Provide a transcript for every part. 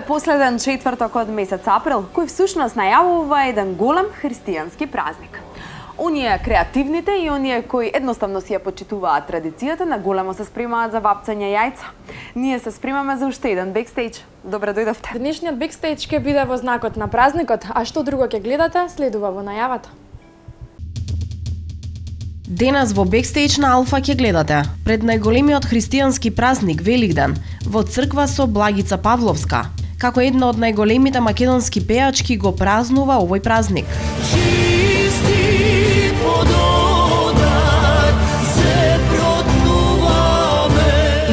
е последен четврток од месец април, кој всушност најавува еден голем христијански празник. Оние креативните и оние кои едноставно си ја почитуваат традицијата на големо се спремаат за вапцање јајца. Ние се спремаме за уште еден бекстејдж. Добре дојдовте. Денешниот бекстејдж ќе биде во знакот на празникот, а што друго ќе гледате, следува во најавата. Денес во бекстејдж на Алфа ќе гледате пред најголемиот христијански празник Великден во црква со Благица Павловска. Како една од најголемите македонски пеачки го празнува овој празник.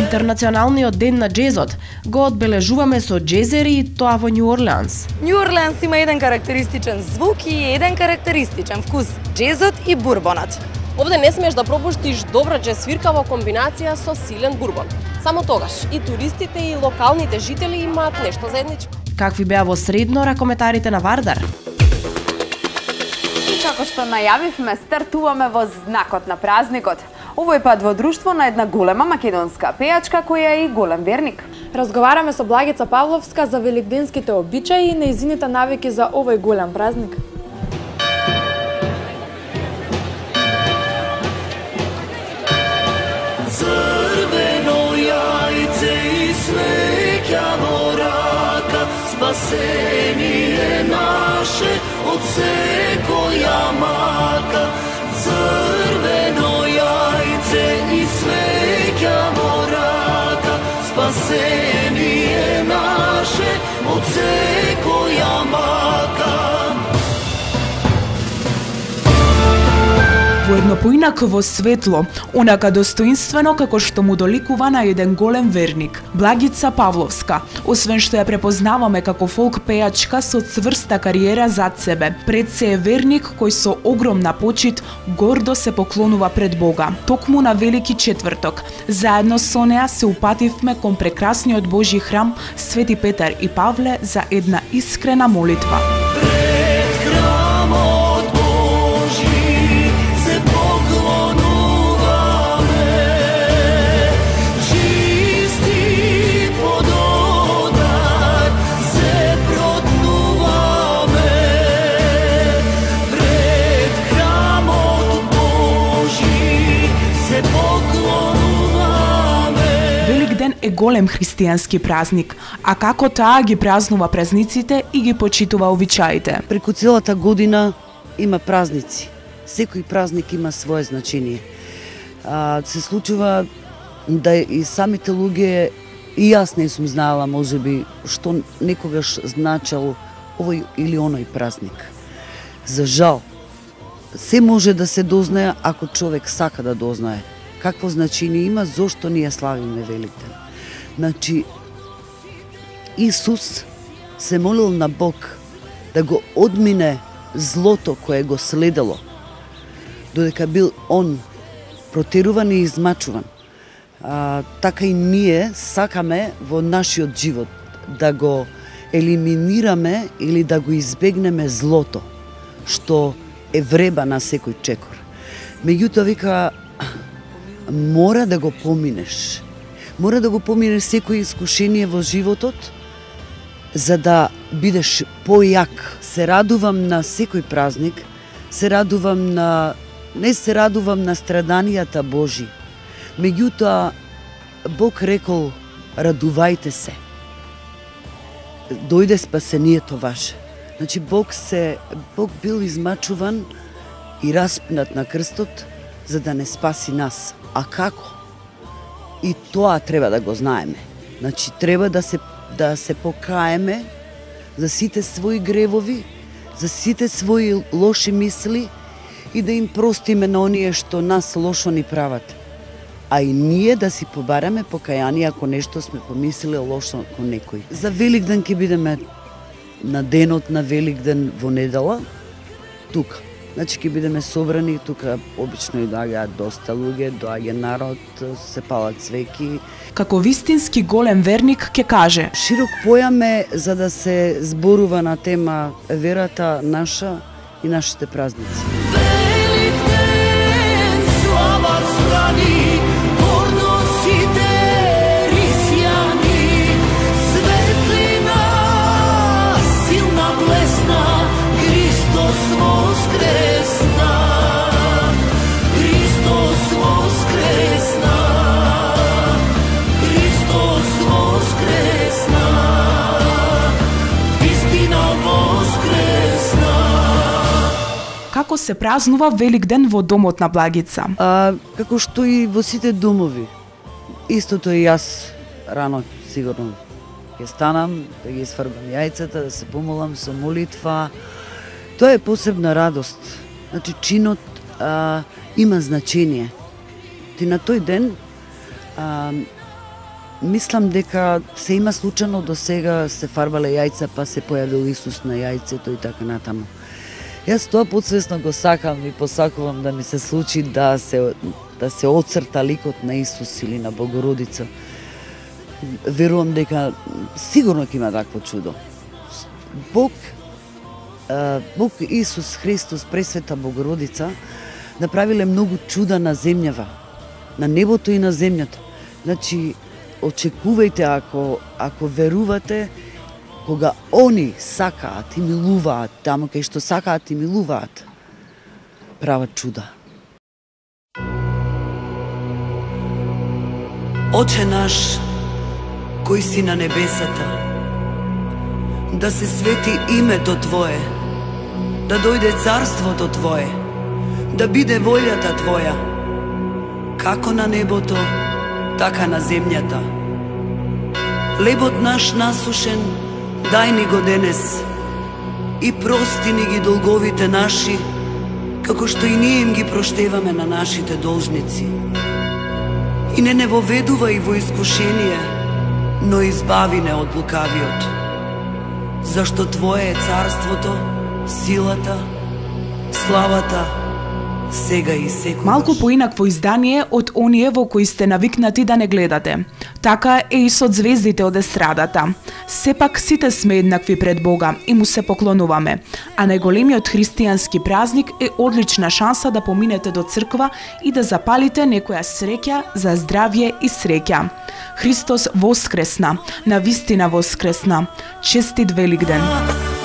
Интернационалниот ден на джезот го одбележуваме со джезери и тоа во Нью Орлеанс. Нью Орлеанс има еден карактеристичен звук и еден карактеристичен вкус – джезот и бурбонот. Овде не смееш да пропуштиш добра джез свирка во комбинација со силен бурбон. Само тогаш и туристите и локалните жители имаат нешто заедничко. Какви беа во средно ракометарите на Вардар? И како што најавивме, стартуваме во знакот на празникот. Овој пат во друштво на една голема македонска пејачка која е и голем верник. Разговараме со Благица Павловска за великденските обичаи и неизините навики за овој голем празник. Свеќа во рака Спасение наше од поинаково светло, онака достоинствено како што му доликува на еден голем верник, Благица Павловска. Освен што ја препознаваме како фолк пејачка со цврста кариера зад себе, пред се е верник кој со огромна почит гордо се поклонува пред Бога. Токму на Велики четврток, заедно со неа се упативме кон прекрасниот Божи храм Свети Петар и Павле за една искрена молитва. Голем христијански празник, а како таа ги празнува празниците и ги почитува обичаите. Преку целата година има празници. Секој празник има свое значење. А, се случува да и самите луѓе и јас не сум знаела можеби што некогаш значал овој или оној празник. За жал, се може да се дознае ако човек сака да дознае какво значење има, зошто ние славиме Великден. Значи, Исус се молил на Бог да го одмине злото кое го следело, додека бил он протеруван и измачуван. А, така и ние сакаме во нашиот живот да го елиминираме или да го избегнеме злото, што е вреба на секој чекор. Меѓутоа вика мора да го поминеш. Мора да го помине секој искушение во животот, за да бидеш појак. Се радувам на секој празник, се радувам на не се радувам на страданијата Божи. Меѓутоа Бог рекол радувајте се. Дојде спасението ваше. Значи Бог се Бог бил измачуван и распнат на крстот за да не спаси нас. А како? И тоа треба да го знаеме. Значи треба да се да се покаеме за сите своји гревови, за сите своји лоши мисли и да им простиме на оние што нас лошо ни прават. А и ние да си побараме покаяние ако нешто сме помислиле лошо кон некој. За Великден ќе бидеме на денот на Великден во недела, тука. Значи ќе бидеме собрани, тука обично и доаѓаат доста луѓе, доаѓа народ, се палат цвеки. Како вистински голем верник ќе каже Широк појам е за да се зборува на тема верата наша и нашите празници. Како се празнува Великден во домот на Благица. А, како што и во сите домови. Истото и јас рано сигурно ќе станам, да ги сфрбам јајцата, да се помолам со молитва. Тоа е посебна радост. Значи, чинот а, има значение. Ти на тој ден а, мислам дека се има случано до сега се фарбале јајца, па се појавил Исус на јајцето и така натаму. Јас тоа подсвесно го сакам и посакувам да ми се случи да се да се оцрта ликот на Исус или на Богородица. Верувам дека сигурно ќе има такво чудо. Бог Бог Исус Христос, Пресвета Богородица, направиле многу чуда на земјава, на небото и на земјата. Значи, очекувајте ако ако верувате кога они сакаат и милуваат таму кај што сакаат и милуваат прават чуда. Оче наш, кој си на небесата, да се свети името Твое, да дојде царството Твое, да биде волјата Твоја, како на небото, така на земјата. Лебот наш насушен, дај ни го денес и прости ни ги долговите наши, како што и ние им ги проштеваме на нашите должници. И не не и во искушение, но избави не од лукавиот. Зашто Твое е царството, силата, славата, сега и секогаш. Малку поинакво издание од оние во кои сте навикнати да не гледате. Така е и со звездите од естрадата. Сепак сите сме еднакви пред Бога и му се поклонуваме, а најголемиот христијански празник е одлична шанса да поминете до црква и да запалите некоја среќа за здравје и среќа. Христос воскресна, на вистина воскресна. Честит Великден!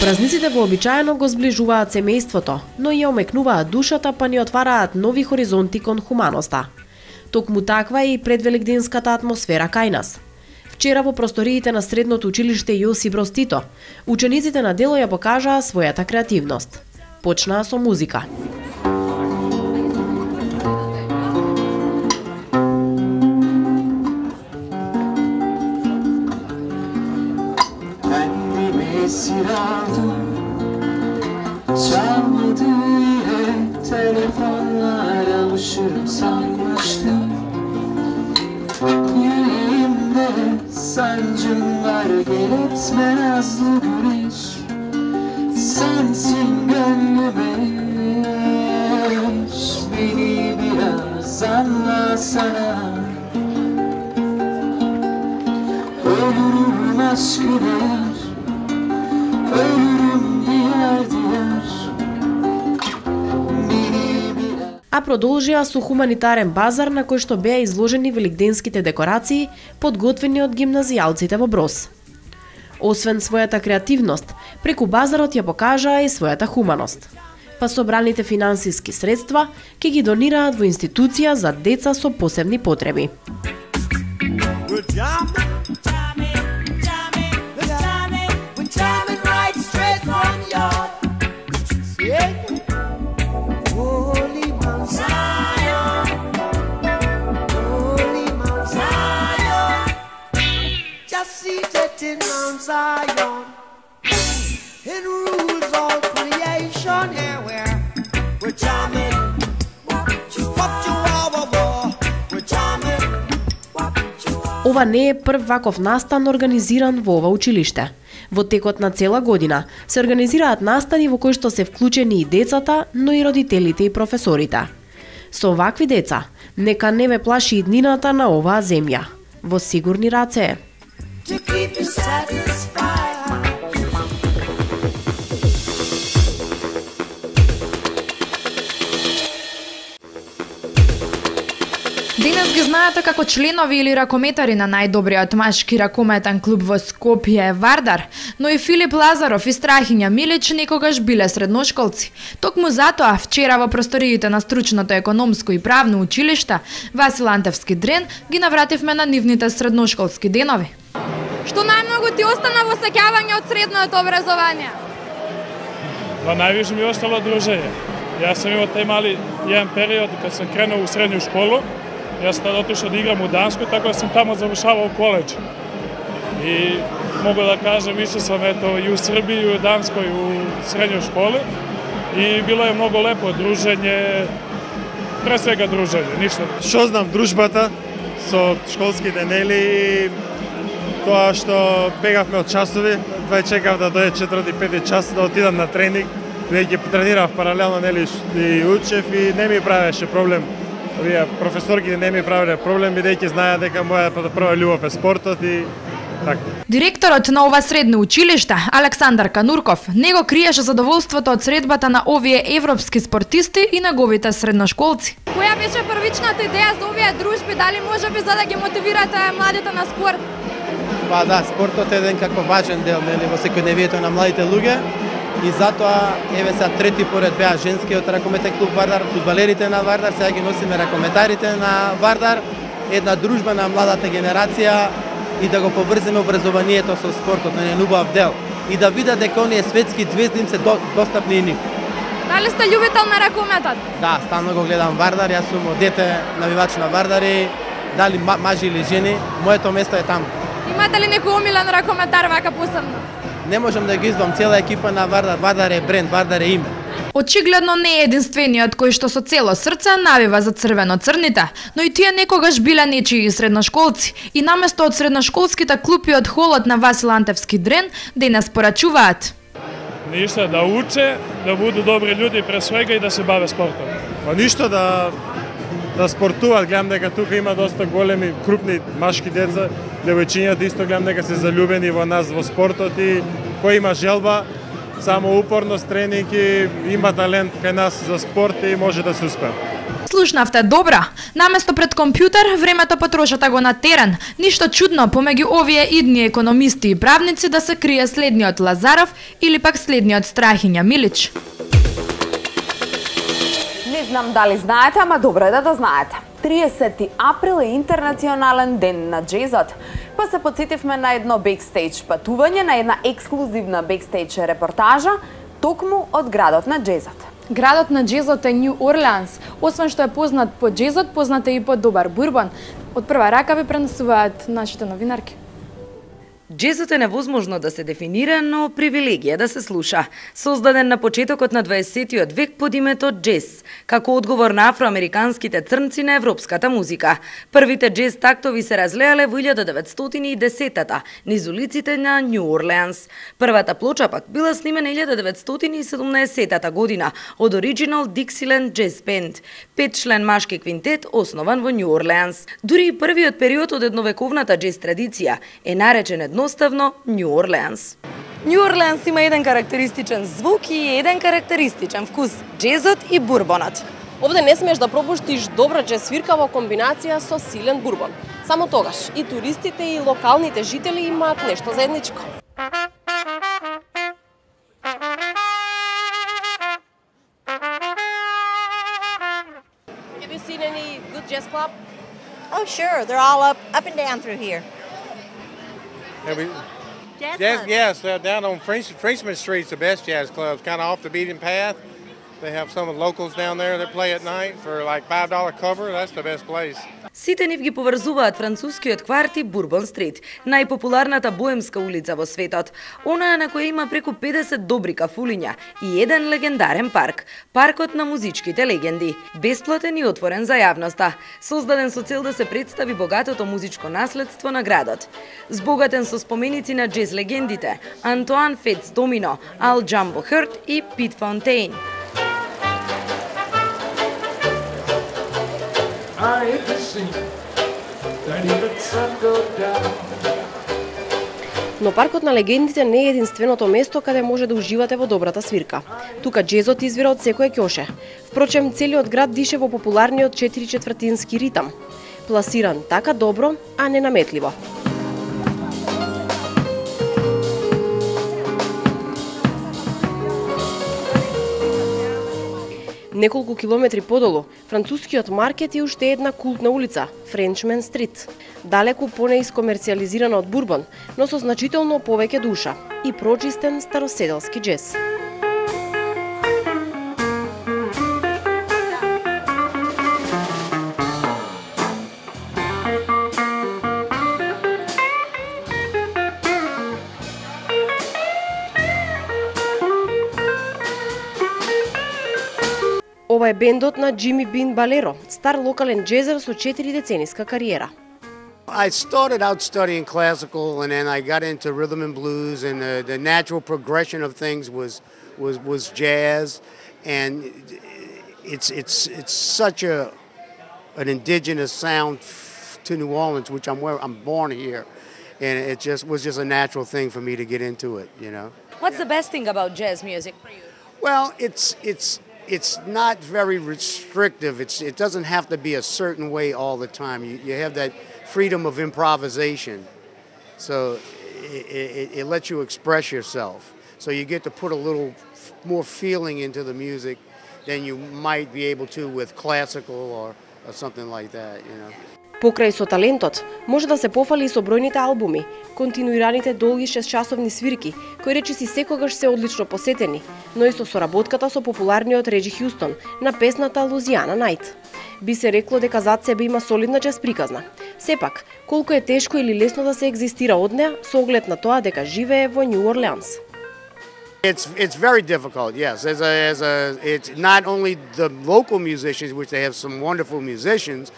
Празниците вообичаено го зближуваат семејството, но и ја омекнуваат душата па ни отвараат нови хоризонти кон хуманоста. Токму таква е и предвеликденската атмосфера кај нас. Вчера во просториите на средното училиште Јосип Броз Тито, учениците на дело ја покажаа својата креативност. Почнаа со музика. yardım Çalmadı diye telefonlar alışırım sanmıştım Yüreğimde sancım var gelip ben azlık продолжија со хуманитарен базар на кој што беа изложени великденските декорации подготвени од гимназијалците во Брос. Освен својата креативност, преку базарот ја покажаа и својата хуманост. Па собраните финансиски средства ќе ги донираат во институција за деца со посебни потреби. Zion, it rules all creation. Yeah, we're we're jamming, we're jamming. Ова не е прв ваков настан организиран во ова училиште. Во текот на цела година се организираат настани во кои што се вклучени и децата, но и родителите и професорите. Со вакви деца, нека не ве плаши иднината на оваа земја. Во сигурни раце е. To keep you satisfied. Денес ги знаете како членови или ракометари на најдобриот машки ракометен клуб во Скопје Вардар, но и Филип Лазаров и Страхиња Милич некогаш биле средношколци. Токму затоа, вчера во просториите на стручното економско и правно училиште, Васил Антевски Дрен ги навративме на нивните средношколски денови. Што најмногу ти остана во сеќавање од средното образование? Па највише ми остало дружење. Јас сум имал тај мали еден период кога сум кренул у средњу школу. Јас тад отишов да играм у Данску, така да сум тамо завршавал коледж. И могу да кажам, ишо сам ето и у Србија, и у Данској, и у средњој школи. И било е многу лепо дружење, пре свега дружење, ништо. Што знам, дружбата со школските нели и тоа што бегавме од часови, два чекав да дојде 4-5 час да отидам на тренинг, да веќе тренирав паралелно нели и учев и не ми правеше проблем. Овие професорките не ми правеле проблем бидејќи знаеа дека мојата прва љубов е спортот и така. Директорот на ова средно училиште, Александар Канурков, не го криеше задоволството од средбата на овие европски спортисти и неговите средношколци. Која беше првичната идеја за овие дружби? Дали може би за да ги мотивирате младите на спорт? Па да, спортот е еден како важен дел нели во секојдневието на младите луѓе и затоа еве сега трети поред беа женскиот ракометен клуб Вардар, фудбалерите на Вардар, сега ги носиме ракометарите на Вардар, една дружба на младата генерација и да го поврземе образованието со спортот на еден убав дел и да видат дека оние светски звезди им се до, достапни и нив. Дали сте љубител на ракометот? Да, стално го гледам Вардар, јас сум дете навивач на Вардар и дали ма, мажи или жени, моето место е таму. Имате ли некој омилен ракометар вака посебно? Не можам да ги извам цела екипа на Вардар, Вардар е бренд, Вардар е име. Очигледно не е единствениот кој што со цело срце навива за црвено-црните, но и тие некогаш биле нечии средношколци и наместо од средношколските клупи од холот на Васил Антевски Дрен денес порачуваат. Ништо да уче, да буду добри луѓе пред свега и да се баве спортом. Па ништо да да спортуваат, гледам дека тука има доста големи, крупни машки деца, девојчињата исто гледам дека се залюбени во нас во спортот и кој има желба, само упорност, тренинг и има талент кај нас за спорт и може да се успее. Слушнавте добра. Наместо пред компјутер, времето потрошата го на терен. Ништо чудно помеѓу овие идни економисти и правници да се крие следниот Лазаров или пак следниот Страхиња Милич. Знам дали знаете, ама добро е да да знаете. 30 април е интернационален ден на джезот. Па се подсетивме на едно бекстејдж патување, на една ексклузивна бекстејдж репортажа, токму од градот на джезот. Градот на джезот е Нью Орлеанс. Освен што е познат по джезот, познат е и по добар бурбон. Од прва рака ви пренесуваат нашите новинарки. Джезот е невозможно да се дефинира, но привилегија да се слуша. Создаден на почетокот на 20 век под името джез, како одговор на афроамериканските црнци на европската музика. Првите джез тактови се разлеале во 1910-та низ улиците на Нью Орлеанс. Првата плоча пак била снимена 1917 година од Original Dixieland Jazz Band, петчлен машки квинтет основан во Нью Орлеанс. Дури и првиот период од едновековната джез традиција е наречен едноставно Нью Орлеанс. Нью Орлеанс има еден карактеристичен звук и еден карактеристичен вкус – джезот и бурбонот. Овде не смеш да пропуштиш добра джез свирка во комбинација со силен бурбон. Само тогаш и туристите и локалните жители имаат нешто заедничко. Have you seen any good jazz club? Oh, sure. They're all up, up and down through here. Have we, Jazz Jazz, yes, uh, down on French, Frenchman Street's the best jazz clubs, kind of off the beaten path. They have some of the locals down there that play at night for like $5 cover. That's the best place. Сите нив ги поврзуваат францускиот кварт и Бурбон Стрит, најпопуларната боемска улица во светот, онаа на која има преку 50 добри кафулиња и еден легендарен парк, паркот на музичките легенди, бесплатен и отворен за јавноста, создаден со цел да се представи богатото музичко наследство на градот. Збогатен со споменици на джез легендите Антуан Фец Домино, Ал Джамбо Хърт и Пит Фонтейн. I to see that even sun go down. Но паркот на легендите не е единственото место каде може да уживате во добрата свирка. Тука джезот извира од секое кјоше. Впрочем, целиот град дише во популарниот 4 четвртински ритам. пласиран така добро, а не наметливо. Неколку километри подолу, францускиот маркет е уште една култна улица, Френчмен Стрит. Далеку понеискомерциализирана од Бурбон, но со значително повеќе душа и прочистен староседелски джез. е бендот на Джими Бин Балеро, стар локален джезер со 4 децениска кариера. I started out studying classical, and then I got into rhythm and blues, and the, the natural progression of things was was was jazz, and it's it's it's such a an indigenous sound f- to New Orleans, which I'm where I'm born here, and it just was just a natural thing for me to get into it, you know. What's the best thing about jazz music for you? Well, it's it's it's not very restrictive. It's it doesn't have to be a certain way all the time. You you have that freedom of improvisation, so it, it, it lets you express yourself. So you get to put a little more feeling into the music than you might be able to with classical or, or something like that. You know. Покрај со талентот, може да се пофали и со бројните албуми, континуираните долги шестчасовни свирки, кои речиси секогаш се одлично посетени, но и со соработката со популарниот Реджи Хјустон на песната Лузиана Найт. Би се рекло дека зад себе има солидна чест приказна. Сепак, колку е тешко или лесно да се екзистира од неа со оглед на тоа дека живее во Нью Орлеанс. It's it's very difficult. Yes, as a as a it's not only the local musicians, which they have some wonderful musicians,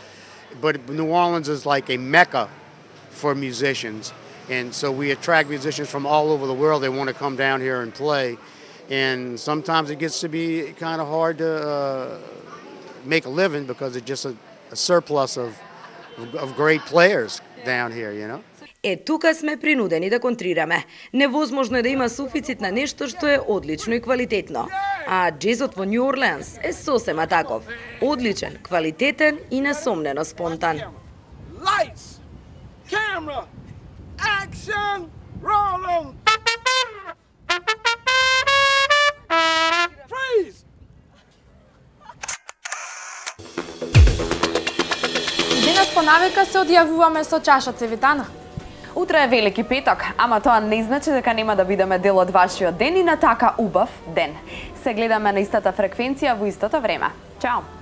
but New Orleans is like a mecca for musicians, and so we attract musicians from all over the world. They want to come down here and play, and sometimes it gets to be kind of hard to uh, make a living because it's just a, a surplus of, of of great players down here. You know. Е, тука сме принудени да контрираме. Невозможно е да има суфицит на нешто што е одлично и квалитетно. А джезот во Нью Орлеанс е сосема таков. Одличен, квалитетен и несомнено спонтан. Lights, camera, action. Freeze. Денес по навика се одјавуваме со чаша цевитана. Утре е Велики петок, ама тоа не значи дека нема да бидеме дел од вашиот ден и на така убав ден. Се гледаме на истата фреквенција во истото време. Чао!